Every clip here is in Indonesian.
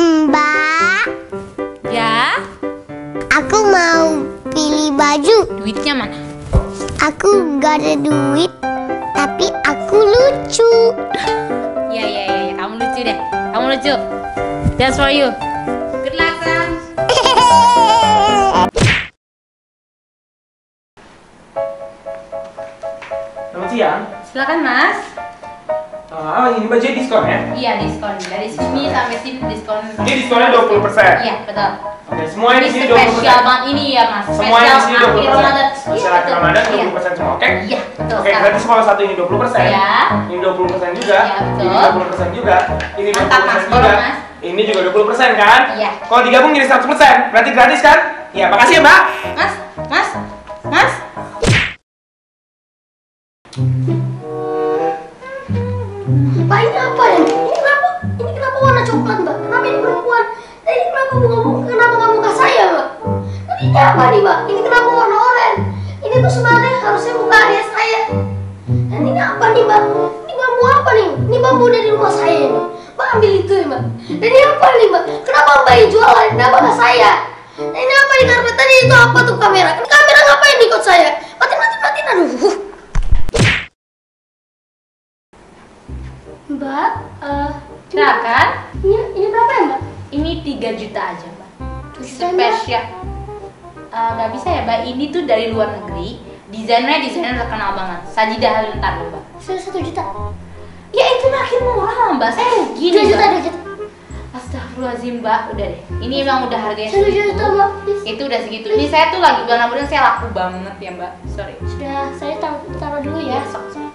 Mbak, Ya, aku mau pilih baju. duitnya mana? Aku gak ada duit, tapi aku lucu. Ya, ya, ya, ya. kamu lucu deh. Kamu lucu. That's for you. Good luck, Sam. Selamat siang. Silakan, Mas. Ah, ini baju diskon ya? Iya, diskon. Dari sini sampai sini diskon. Ini diskonnya 20%. Iya, betul. Oke, semuanya Ini di sini spesial 20%. banget ini ya, Mas. Semuanya di sini Spesial akhir 20%. Ramadan. Spesial Iya, akhir betul. Ramadan Iya. 20% semua, oke? Iya, betul. Oke, berarti kalau satu ini 20%. Iya. Ini 20% juga. Iya, betul. Ini 20% juga. Ini 20% Mantap, Mas. juga. Ini juga 20% kan? Iya. Kalau digabung jadi 100%, berarti gratis kan? Iya, makasih ya, Mbak. Mas, Mas. Ini apa nih mbak? Ini kenapa warna? Ini tuh sebenarnya harusnya muka area saya. Dan ini apa nih mbak? Ini bambu apa nih? Ini bambu dari rumah saya nih. Mbak ambil itu ya mbak. Dan ini apa nih mbak? Kenapa mbak yang jualan? Kenapa nggak saya? Dan ini apa di karpet tadi itu apa tuh kamera? Ini kamera ngapain ikut saya? Mati mati mati aduh. Mbak, eh, Silakan. ini, ini berapa ya mbak? Ini 3 juta aja, Mbak. Mbak? Spesial. Eh, nggak bisa ya, Mbak. Ini tuh dari luar negeri. Desainernya desainer terkenal banget. Sajidah Halilintar loh, Mbak. Sudah satu juta. Ya itu makin murah lah, Mbak. Saya gini, Dua juta, dua juta. Astagfirullahaladzim, Mbak. Udah deh. Ini emang udah harganya Satu segitu. juta mbak. Itu udah segitu. Ini saya tuh lagi bulan Ramadan saya laku banget ya, Mbak. Sorry. Sudah, saya taruh, taruh dulu ya. sok, sok.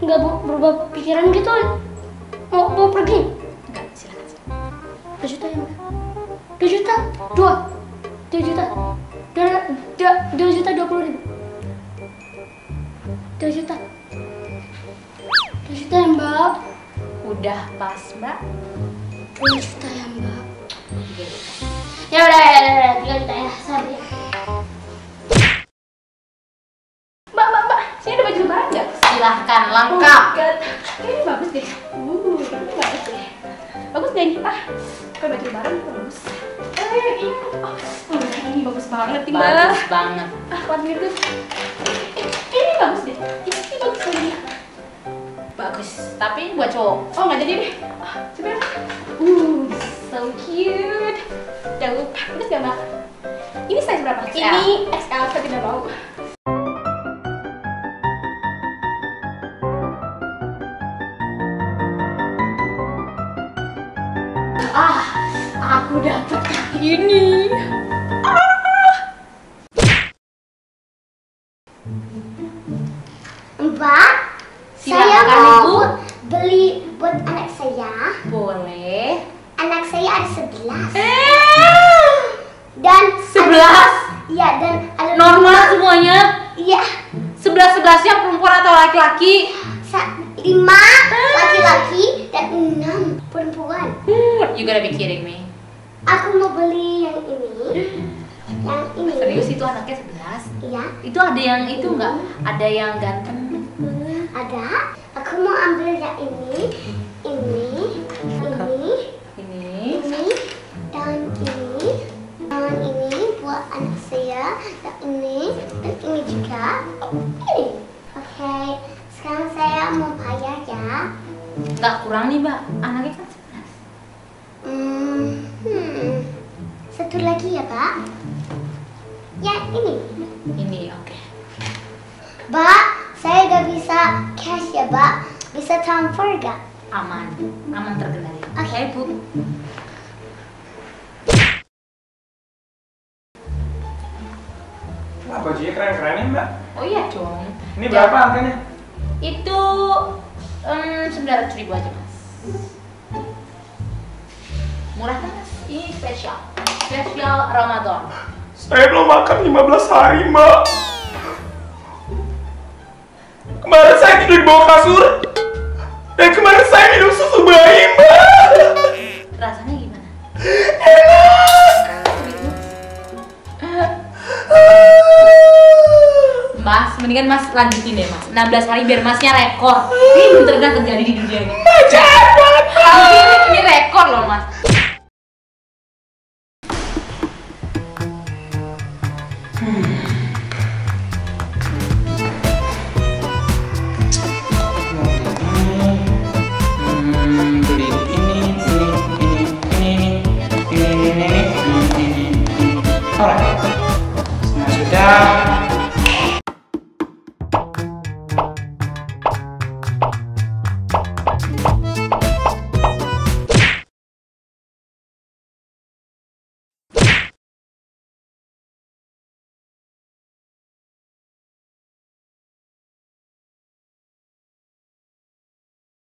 Nggak, berubah pikiran gitu. Mau, mau pergi. Enggak, silakan. silakan. Dua juta ya mbak. Dua juta. Dua. Dua juta. Dua, dua, dua juta dua puluh ribu. Dua juta. Dua juta ya mbak. Udah pas, Mbak. Dua juta ya mbak. Ya udah, ya udah, ya. Tiga juta ya. Sabar ya. Mbak, Mbak, Mbak. Sini ada baju lebaran nggak? Silahkan, lengkap. Oh, God. Ini bagus deh. Uh, ini bagus deh. Bagus deh ini. Ah, kayak baju lebaran ini bagus. Ini. Oh, ini bagus banget nih, Mbak. Bagus banget. Ah, warna itu. Ini bagus deh. Ini, ini bagus banget. Bagus. Tapi buat cowok. Oh, nggak jadi deh. Ah, coba. Uh, so cute. Jauh. Terus nggak, Mbak? Ini size berapa? XL. Ini XL, saya tidak mau. Ah, aku dapat ini. Mbak, saya mau Ibu. beli buat anak saya. Boleh. Anak saya ada sebelas. Eh, Dan Sebelas? Iya, dan ada normal lima- semuanya. Iya, Sebelas sebelasnya perempuan atau laki-laki? lima laki-laki dan enam perempuan. You gotta be kidding me. Aku mau beli yang ini, yang ini. Serius itu anaknya sebelas? Iya, Itu ada yang itu nggak? Ada yang ganteng? ada. Aku mau ambil yang ini, ini, ini, Ini. ini, dan ini, dan ini buat anak saya, dan ini, dan ini juga. Ini. Oke, sekarang saya mau bayar ya. Nggak kurang nih, Mbak. Anaknya Ya, ini. Ini oke. Mbak, saya gak bisa cash ya, Mbak. Bisa transfer gak? Aman. Aman terkendali. Oke. Bu. Wah, bajunya keren-keren ya, Mbak. Oh iya dong. Ini berapa harganya? Itu sembilan ratus ribu aja mas. Murah kan mas? Ini spesial. Spesial Ramadan. Saya belum makan 15 hari, Mbak. Kemarin saya tidur di bawah kasur. Dan kemarin saya minum susu bayi, Mbak. Rasanya gimana? Mas, mendingan mas lanjutin deh mas 16 hari biar masnya rekor Ini pernah terjadi di dunia ini Jahat banget, Alright. Nah, sudah